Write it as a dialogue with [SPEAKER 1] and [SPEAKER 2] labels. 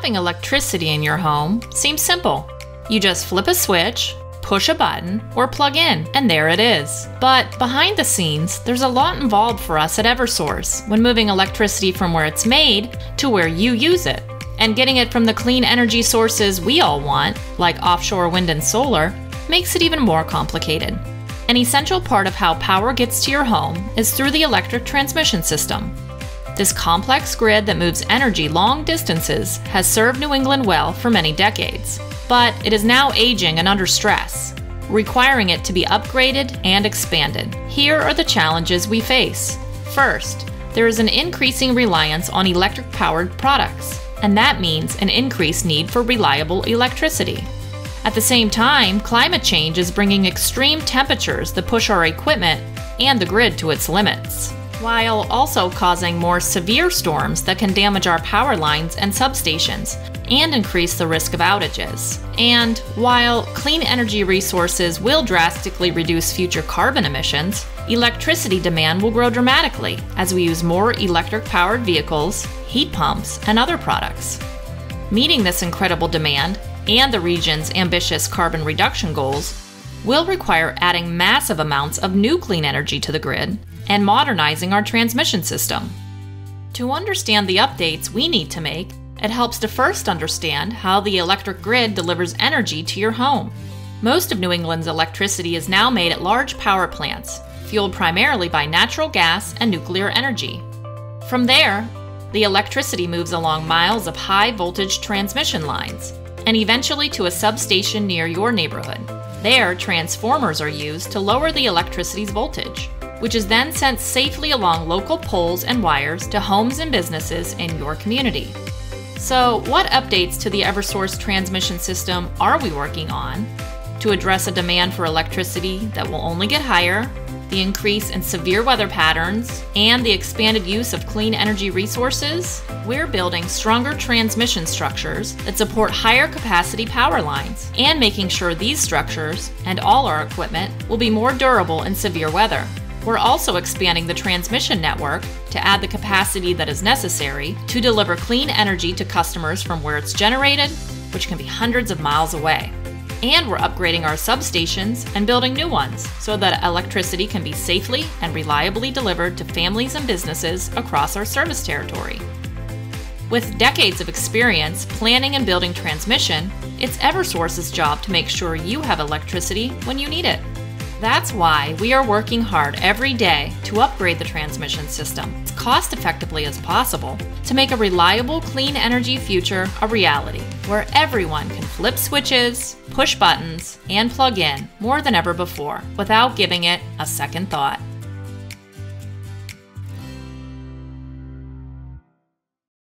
[SPEAKER 1] Having electricity in your home seems simple. You just flip a switch, push a button, or plug in, and there it is. But behind the scenes, there's a lot involved for us at Eversource when moving electricity from where it's made to where you use it. And getting it from the clean energy sources we all want, like offshore wind and solar, makes it even more complicated. An essential part of how power gets to your home is through the electric transmission system. This complex grid that moves energy long distances has served New England well for many decades but it is now aging and under stress, requiring it to be upgraded and expanded. Here are the challenges we face. First, there is an increasing reliance on electric powered products, and that means an increased need for reliable electricity. At the same time, climate change is bringing extreme temperatures that push our equipment and the grid to its limits, while also causing more severe storms that can damage our power lines and substations, and increase the risk of outages. And while clean energy resources will drastically reduce future carbon emissions, electricity demand will grow dramatically as we use more electric powered vehicles, heat pumps, and other products. Meeting this incredible demand and the region's ambitious carbon reduction goals will require adding massive amounts of new clean energy to the grid and modernizing our transmission system. To understand the updates we need to make, it helps to first understand how the electric grid delivers energy to your home. Most of New England's electricity is now made at large power plants, fueled primarily by natural gas and nuclear energy. From there, the electricity moves along miles of high voltage transmission lines and eventually to a substation near your neighborhood. There, transformers are used to lower the electricity's voltage, which is then sent safely along local poles and wires to homes and businesses in your community. So, what updates to the Eversource transmission system are we working on to address a demand for electricity that will only get higher, the increase in severe weather patterns, and the expanded use of clean energy resources? We're building stronger transmission structures that support higher capacity power lines and making sure these structures and all our equipment will be more durable in severe weather. We're also expanding the transmission network to add the capacity that is necessary to deliver clean energy to customers from where it's generated, which can be hundreds of miles away. And we're upgrading our substations and building new ones so that electricity can be safely and reliably delivered to families and businesses across our service territory. With decades of experience planning and building transmission, it's Eversource's job to make sure you have electricity when you need it. That's why we are working hard every day to upgrade the transmission system as cost effectively as possible to make a reliable clean energy future a reality where everyone can flip switches, push buttons, and plug in more than ever before without giving it a second thought.